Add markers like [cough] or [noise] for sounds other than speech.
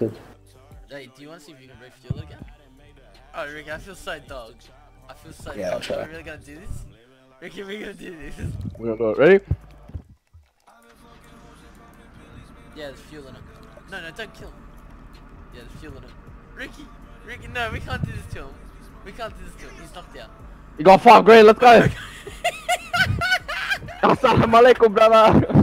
Hey, do you want to see if you can refuel fuel again? Oh, Ricky, I feel so dog. I feel so Yeah, I'll dog. Are we really gonna do this? Ricky, We gonna do this. We're gonna do it. Ready? Yeah, there's fuel in it. No, no, don't kill him. Yeah, there's fuel in it. Ricky, Ricky, no, we can't do this to him. We can't do this to him. He's knocked out. You got five grand. Let's go. [laughs] Assalamualaikum, brother.